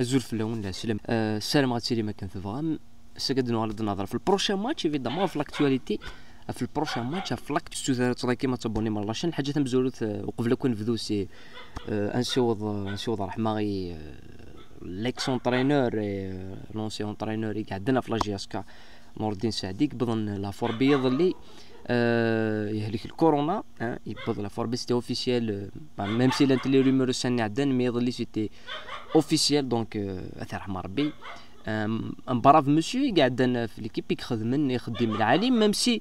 الزول في لا سلام. أه السلام غاتسيري ما كان تبغى سكد نغلط النظر في البروشان ماتش ايفيدامون في لاكتواليتي في البروشان ماتش في لاكتو تراي كيما تبوني مال لاشين. حاجة تمزولت وقبل كون نبدو سي انسيوض انسيوض رحمة ليكس اونترينور لونسي اونترينور قعدنا في لاجياسكا نور الدين سعديك بظن لا فور بيض اللي آه يهلك الكورونا آه يبض لا فور سيتي اوفيسيال ميم سي لانت لي رومور ساني عدن مي يظل سيتي اوفيسيال دونك أثر رحمه ربي ان براف مسيو قاعد في ليكيب يخدم يخدم العالم ميم سي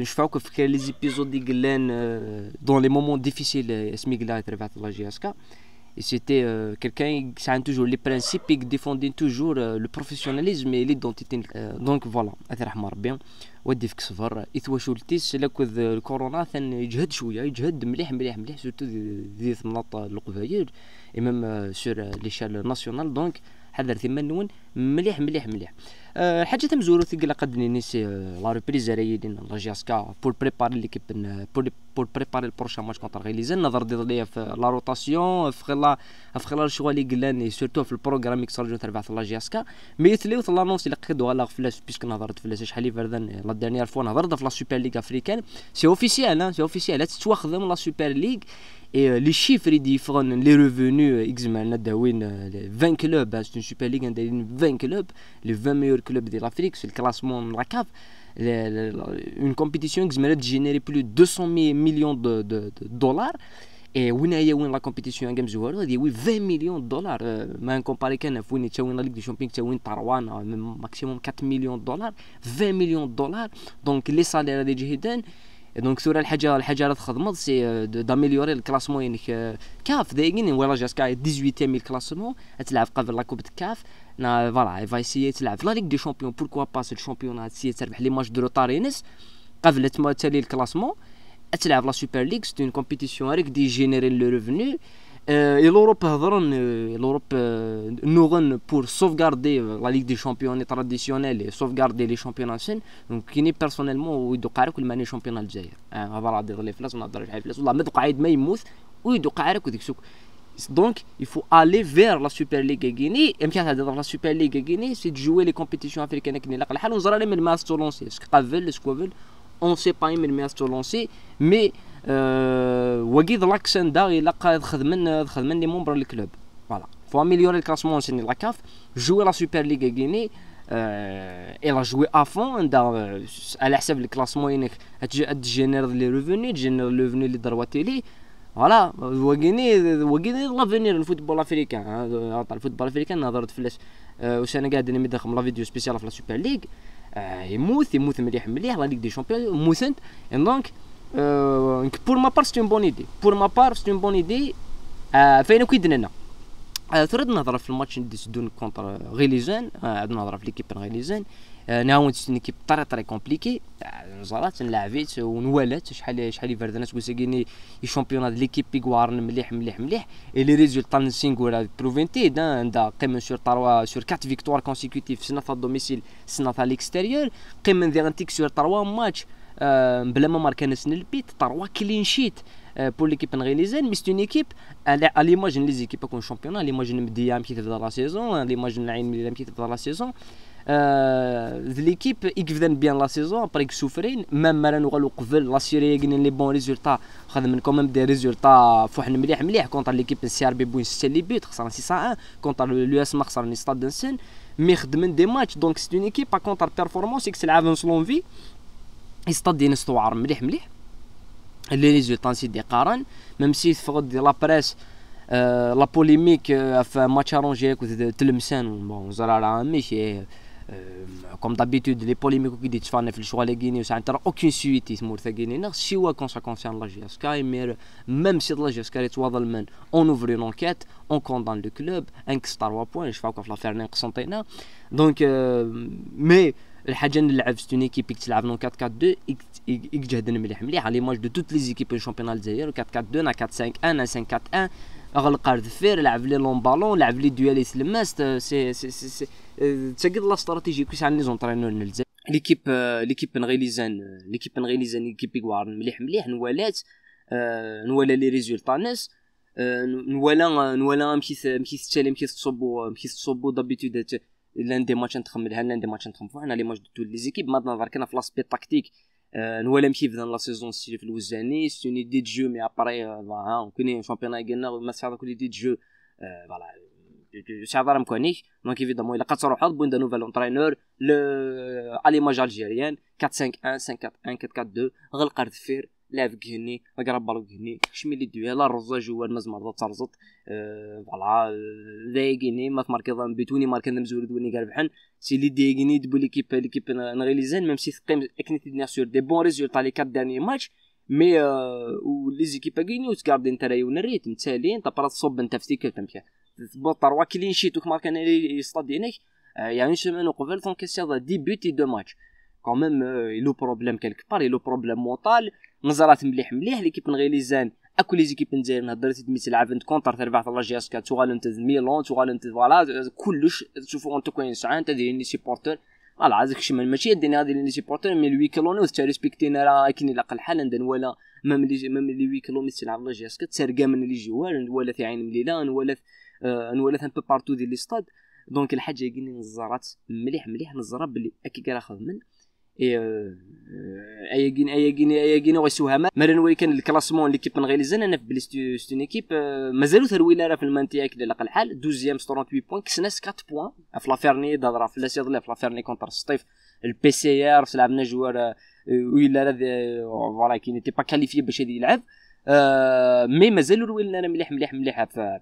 نشفعوك في لي زيبيزود دي قلان دون لي مومون ديفيسيل اسمي قلا ترفعت لا جياسكا. Et c'était euh, quelqu'un qui a toujours les principes et qui défendait toujours euh, le professionnalisme et l'identité. Euh, donc voilà, bien. ودي فيك صفر. اثواشولتيس لكوذ الكورونا ثان يجهد شوية يجهد مليح مليح مليح سورتو ذي ثمناط القبايل إمام سور ليشال ناسيونال دونك حذر ثمان نون مليح مليح مليح. أه حاجة تمزورو ثقل قد نيسي لا ريبريز رايدين لا جاسكا بور بريباري ليكيب بور بور بريباري البروشان ماتش كونتر غيليزان نظر دي في لا روتاسيون في خلال في خلال الشغل اللي قلان سورتو في البروغرام يكسر جو تربع لا جاسكا مي يثليو ثلا نونس اللي قيدو على فلاش بيسك نظرت فلاش شحال فردان لا دانيير فوا نهضرت في لا سوبر ليغ افريكان سي اوفيسيال سي اوفيسيال تتواخذ لا سوبر ليغ Et les chiffres ils diffèrent, les revenus, X 20 clubs, c'est une Super League, 20 clubs, les 20 meilleurs clubs de l'Afrique, c'est le classement de la CAF. Une compétition qui générer plus de 200 millions de, de, de dollars. Et وين هي وين لا كومبيتيسيون كام زوار هذه وي 20 مليون دولار ما نكومباري كان في وين تساوي لا ليغ دي شامبيون تساوي طروان ماكسيموم 4 مليون دولار 20 مليون دولار دونك لي سالير هذه جهدان دونك سورة الحاجة الحاجة اللي تخدمض سي داميليوري الكلاسمون يعني كاف دايقين ولا جا سكاي 18 ميل كلاسمون تلعب قبل لا كوب كاف نا فوالا فاي تلعب في لا ليغ دي شامبيون بوركوا باس الشامبيون تسيي تربح لي ماتش دو روتار ينس قبل تالي الكلاسمون تلعب لا سوبر ليغ سي اون كومبيتيسيون ريك دي جينيري لو ريفوني اي لوروب هضرن لوروب نوغن بور سوفغاردي لا ليغ دي شامبيون تراديسيونيل سوفغاردي لي شامبيون سن دونك كيني بيرسونيلمون ويدو عارف كل ماني شامبيون الجزائر هضر هضر لي فلاس ونهضر شحال فلاس والله ما دوك عايد ما يموت ويدو عارف وديك سوك دونك يفو الي فير لا سوبر ليغ غيني يمكن هذا لا سوبر ليغ غيني سي جوي لي كومبيتيسيون افريكان كني لاق الحال ونزرى من ماس تولونسي سك قبل سكوفل اون سي با من ماس تولونسي مي أه وقيد لاكسن دا إلى قاد خدمن خدمن لي مومبر الكلوب فوالا فو اميليوري الكلاسمون سيني لا كاف جوي لا سوبر ليغ غيني أه إلى جوي افون دا على حساب الكلاسمون ينك تجينير لي ريفوني تجينير لي ريفوني اللي درواتي لي فوالا وكيني وكيني لافينير الفوتبول افريكان الفوتبول افريكان نهضرت فلاش أه واش أنا قاعد نمي داخل لا فيديو سبيسيال في لا سوبر ليغ أه يموت يموت مليح مليح لا ليغ دي شامبيون موثنت دونك Euh, pour ma part, c'est une bonne idée. Pour ma part, c'est une bonne idée. فين كيدنا ثرد نهضر في الماتش ندي سدون كونتر غيليزان عاد نهضر في ليكيب غيليزان ناون ليكيب طري طري كومبليكي نزرات نلعبيت ونوالات شحال شحال يفردنا وساكيني الشامبيونات ليكيب بيغوارن مليح مليح مليح. اي لي ريزولتا نسينغورا بروفينتي دا قيمه سور تروا سور كات فيكتوار كونسيكوتيف سنة تاع دوميسيل سنة تاع ليكستيريور قيمه ذي سور تروا ماتش بلا ما ماركا ناس البيت تروا كلين شيت بور ليكيب نغيليزان مي سي اون ايكيب على ليماجين لي زيكيب كون شامبيون ليماجين مديا كي تبدا لا سيزون ليماجين العين ملي كي تبدا لا سيزون ذ ليكيب يكفدان بيان لا سيزون ابري سوفرين مام مرا نغلو قبل لا سيري كاين لي بون ريزولتا خدم من كومام دي ريزولتا فوحنا مليح مليح كونتر ليكيب سي ار بي بوين 6 لي بيت خسرنا 6 1 كونتر لو اس ما خسرني ستاد دنسن مي خدمن دي ماتش دونك سي اون ايكيب با كونتر بيرفورمانس إكس تلعب سلون في يصطاد دي نستوعر مليح مليح لي ريزولتا نسيت قارن ميم سي تفقد لا بريس آه لا بوليميك آه في ماتش ارونجي تلمسان بون زرارة ماشي كوم دابيتود لي بوليميك كي دي تفانا في الشغل كيني وساعة ترى اوكين سويتي تمور كيني نغ سيوا كونسيكونسيون لا جي سكاي مير ميم سي لا جي سكاي تواضل من اون اوفري لونكيت اون كوندان لو كلوب انكس 3 بوان شفاو في لافير نقصنطينا دونك مي الحاجة نلعب ستون ايكيب تلعب نون 4 4 2 يجهدنا مليح مليح. على ليماج دو توت لي زيكيب شامبيون الجزائر 4 4 2 4 5 1 5 4 1 اغلق دفير لعب لي لون بالون لعب لي دواليس لماس سي سي سي, سي. تسقد لا استراتيجي كيس عن لي زونترينور نلزم ليكيب ليكيب نغيليزان ليكيب نغيليزان ليكيب يقوار مليح مليح. نوالات نوالا لي ريزولتا ناس. نوالا نوالا مشي مشي تالي مشي تصوبو مشي تصوبو دابيتود لأن دي ماتش نتخملها لأن دي ماتش نتخمفو حنا لي ماتش دو لي زيكيب ما نظر كان في لاسبي تاكتيك نوالا مشي في لا سيزون سي في الوزاني سي دي جو مي ابري ها كوني شامبيون قلنا ما ساعه كل دي جو فوالا شعر مكونيش دونك ايفيدامون الا قد تروح بوين دا نوفال اونترينور لو الي ماج الجيريان 4 5 1 5 4 1 4 4 2 غلق الدفير لعب كهني قرب بالو كهني شمي لي دويلا الرزا جوال مزمر ضد ترزط. فوالا. دايقيني ما تماركي ضام بيتوني ماركي مزورد وني قربحن سي لي دايقيني دبو ليكيب ليكيب نغيليزان ميم سي ثقيم اكني تدنيا سور دي بون ريزولتا لي كات داني ماتش. مي و لي زيكيب غينيو تقاردي انت رايون الريتم تالي انت برا تصب انت في تيكل تمشي تبوط تروا كلين شيت وك ماركان يصطاد هناك يعني سيمانو قبل سي دي بوتي دو ماتش. كوميم لو بروبليم كالك بار لو بروبليم مونطال نزرات مليح مليح ليكيب نغيليزان أكو لي زيكيب نزير نهضرت دمي تلعب انت كونتر تربح لا جي اس كا توغال انت ميلون توغال انت فوالا كلش. تشوفوا أنت كوين ساعه انت ديري سيبورتر. فوالا هذاك الشيء ماشي يديني هذه لي سيبورتر مي الوي كيلو تا ريسبكتينا راه كاين لا قل حال عندنا ولا ميم لي ميم لي وي كيلو تلعب لا جي اس تسرقا من لي جوال ولا في عين مليلة ولا نولات ان بو بارتو ديال لي ستاد دونك الحاجة يقيني نزرات مليح مليح نزرات بلي اكي كرا خدمن اياكين اياكين اياكين غيسوها نوري كان الكلاسمون ليكيب غيليزان أنا في بلي ستون ايكيب مازالو ثرويلا راه في المانتياك على الاقل حال 12 38 بوان كسناس 4 بوان في لافيرني دار في لاسيض في لافيرني كونتر سطيف البي سي ار لعبنا جوار ويلا فوالا كي نيتي با كاليفي باش يلعب مي مازالو رويلنا مليح مليح مليح في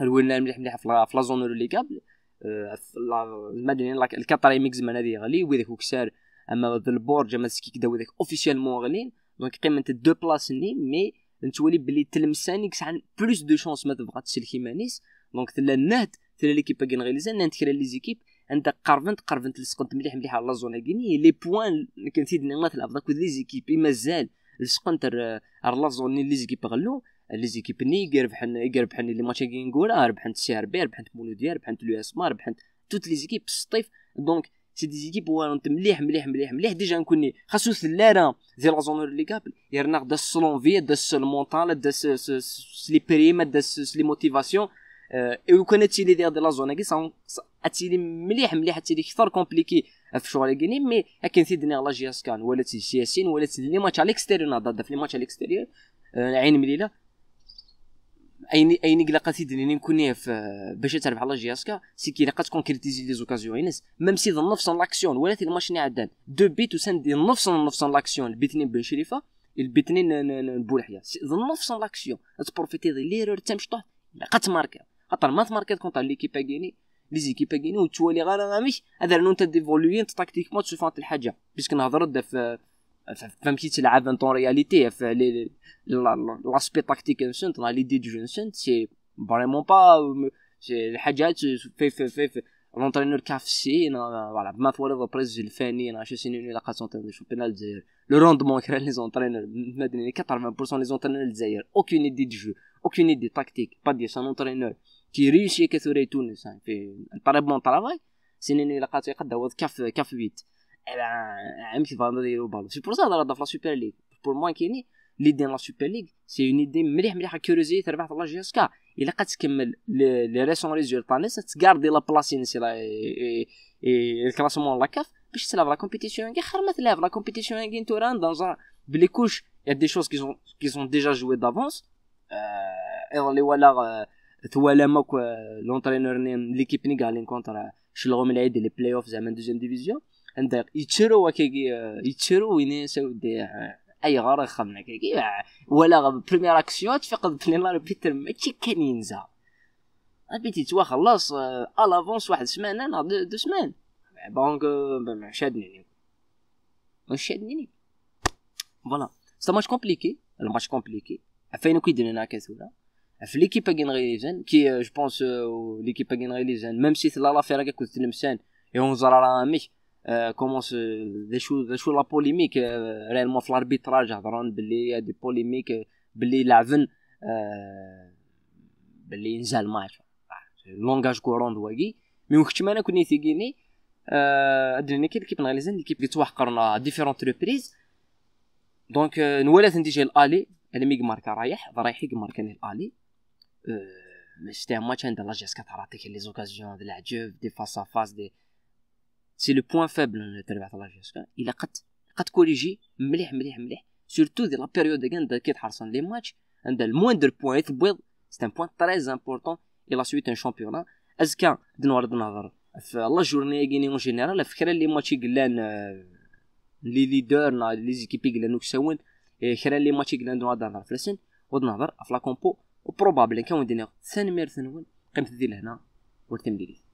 الوين مليح مليح في لا زون ريليكابل المدني الكاتري ميكس من هذه غالي وذاك وكسار اما البورج اما سكي كدا وذاك اوفيسيالمون غاليين دونك قيمه دو بلاص ني مي نتولي بلي تلمساني كسعن بلوس دو شونس ما تبغى تسلكي مانيس دونك تلا نهت تلا ليكيب كين غيليزان نانت كرا لي زيكيب. أنت قربنت قربنت لسقنت مليح مليح على لا زون كيني لي بوان كنت مثلا افضل لي زيكيب. مازال لسقنت لا زون لي زيكيب غلو. لي زيكيب ني يربحن يربحن لي ماتش كي نقول ربحن سي آر بي ربحن مولوديا ربحن لو اس ما ربحن توت لي زيكيب الصيف دونك سي دي زيكيب انت مليح مليح مليح مليح. ديجا نكوني خاصو ثلارة ديال لا زون اللي قبل يرنا دا سلونفي دا المونطال دا لي بريم دا لي موتيفاسيون اي وكان تيلي ديال لا زون كي اتيلي مليح مليح اتيلي أكثر كومبليكي في شغل كيني مي اكن تيدني لا جي اس كان ولا تي سياسين ولا تي لي ماتش على الاكستيريور نهضر في لي ماتش على الاكستيريور عين مليلة. اين اين قلا تيدني نكوني باش تربح على جياسكا سي كي لقات كونكريتيزي لي زوكازيون ينس. ميم سي نفس لاكسيون ولا تي ماشي عدان دو بيت وساندي نفس نفس لاكسيون البيتنين بن شريفة البيتنين بولحيا نفس لاكسيون تبروفيتي دي ليرور تمشطح قد ماركا خاطر ما تماركات كونتر ليكيب كيني لي زيكيب كيني وتولي غير مش هذا نون تديفولوي تاكتيكمون تشوف الحاجة باسكو نهضر في فهمتي تلعب ان طون رياليتي في لاسبي تاكتيك نسنت لا ليدي دو جو نسنت سي فريمون با سي الحاجات في في في, في لونترينور كافسي فوالا بما ثوالي بريز الفاني أنا شو سيني لا قاسون الشامبيون الجزائر لو روندمون كرا لي زونترينور مدني 80% لي زونترينور الجزائر اوكين ايدي دو جو اوكين ايدي تاكتيك با دي سان اونترينور كي ريوسي كثوري تونس في طريب بون طرافاي سيني لقات يقد هو كاف كاف بيت عمتي فاهم ديرو بالو سي بور سا هضر في لا سوبر ليغ بور موا كيني ليدي لا سوبر ليغ سي اون ايدي مليح مليح كيوريزي تربح في لا جي اس كا الا قد تكمل لي ريسون ريزولتا ناس تكاردي لا بلاسين سي لا الكلاسمون لا كاف باش تلعب لا كومبيتيسيون كي خير ما تلعب لا كومبيتيسيون كي نتوران دون بلي كوش يا دي شوز كي سون كي سون ديجا جوي دافونس اللي ولا ثوالا ماك لونترينور ليكيب ني قال كونتر شلغم العيد لي بلاي اوف زعما دوزيام ديفيزيون عندك يتشرو وكيكي يتشرو وين سودي أي غار خمنا كيكي. ولا بريمير اكسيون تفقد بلين بيتر ماشي كان ينزا بيتي توا خلص الافونس واحد سمانه نا دو, سمان دونك شادني شادني فوالا سا ماتش كومبليكي الماتش كومبليكي فين كيدير كثوره في ليكيب كين غيليزان كي جو بونس ليكيب كين غيليزان ميم سي لا لافير كنت تلمسان يون زرا ميش كومونس ذا شو شو لا بوليميك ريالمون في الاربيتراج هضرون باللي دي بوليميك باللي لعبن باللي ينزل الماتش لونغاج كورون دواكي مي وقت ما أنا كوني ثيقيني ادريني كيف كيف نغليزن كيف يتوحقرنا ديفيرونت ريبريز دونك نولات نديجي الالي أنا ميك ماركا رايح رايح ماركا الالي سيتي ماتش عند لاجيس كتعطيك لي زوكازيون دي العجب دي فاس ا فاس دي سي لو بوين فابل تاع لاجيس الا قد قد كوريجي مليح مليح مليح سورتو دي لا بيريود عند كي تحرصن لي ماتش عند الموندر بوين يتبويض سي ان بوين تري امبورطون اي لا سويت ان شامبيونا ازكا دنوار النظر في لا جورني كيني اون جينيرال فكره لي ماتشي قلان لي ليدر لي زيكيبي قلان وكساون خير لي ماتشي قلان دنوار النظر في السن ودنظر في لا كومبو وبروبابل كان ودينا ثاني مير ثنون قيمت ذي لهنا ورتم ديري